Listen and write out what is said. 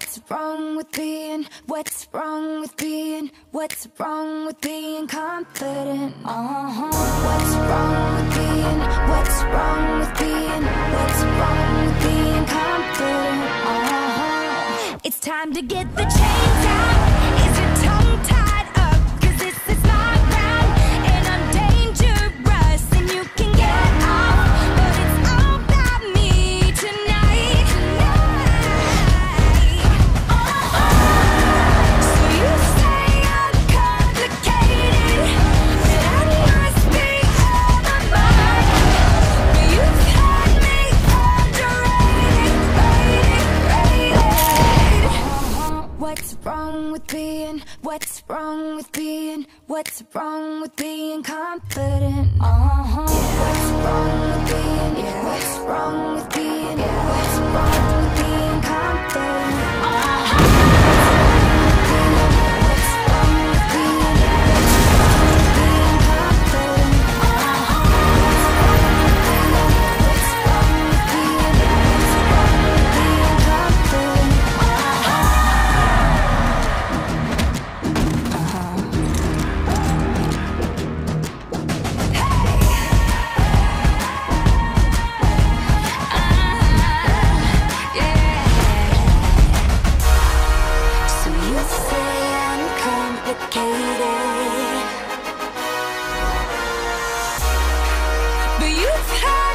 What's wrong with being, what's wrong with being, what's wrong with being confident? Uh-huh. What's wrong with being, what's wrong with being, what's wrong with being confident? Uh-huh. It's time to get the change. What's wrong with being? What's wrong with being? What's wrong with being confident? Wrong with being? What's wrong with being? What's wrong with being complicated But you've had